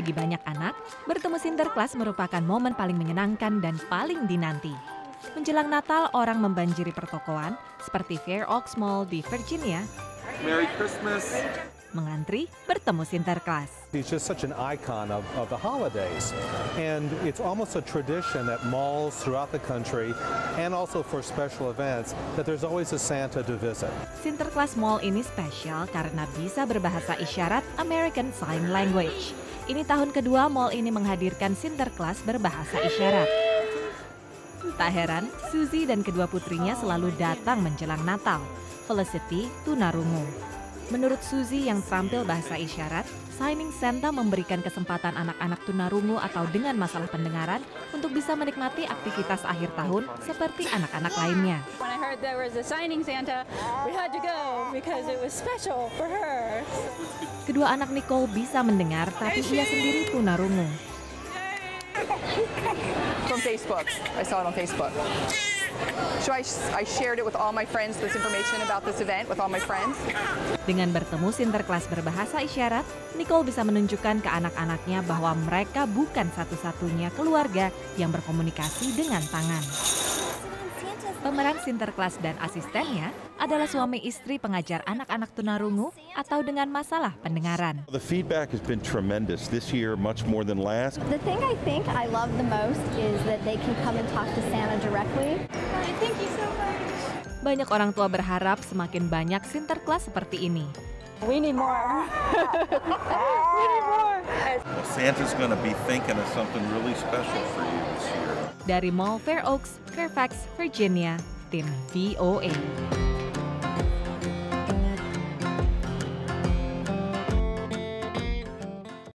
Bagi banyak anak, bertemu Sinterklas merupakan momen paling menyenangkan dan paling dinanti. Menjelang Natal, orang membanjiri pertokoan seperti Fair Oaks Mall di Virginia Merry Christmas. mengantri bertemu Sinterklas. He's just such an icon of, of the holidays. And it's almost a tradition at malls throughout the country and also for special events that there's always a Santa to visit. Sinterklas Mall ini spesial karena bisa berbahasa isyarat American Sign Language. Ini tahun kedua mall ini menghadirkan Sinterklas berbahasa isyarat. Tak heran, Suzy dan kedua putrinya selalu datang menjelang Natal. Felicity tunarungu. Menurut Suzy yang terampil bahasa isyarat, signing Santa memberikan kesempatan anak-anak tunarungu atau dengan masalah pendengaran untuk bisa menikmati aktivitas akhir tahun seperti anak-anak lainnya. When I heard there was a signing Santa, we had to go because it was special for her. Kedua anak Nicole bisa mendengar, tapi ia sendiri tunarungu. From Facebook. I saw it on Facebook. So I, I shared it with all my friends, this information about this event with all my friends. Dengan bertemu Sinterklas berbahasa isyarat, Nicole bisa menunjukkan ke anak-anaknya bahwa mereka bukan satu-satunya keluarga yang berkomunikasi dengan tangan. Pemeran Sinterklas dan asistennya adalah suami istri pengajar anak-anak tunarungu atau dengan masalah pendengaran. The feedback has been tremendous this year, much more than last. The thing I think I love the most is that they can come and talk to Santa directly. Thank you so much. Banyak orang tua berharap semakin banyak Sinterklas seperti ini. We need more. we need more. Santa's going to be thinking of something really special for you this year. Dari Mall Fair Oaks, Fairfax, Virginia, tim VOA.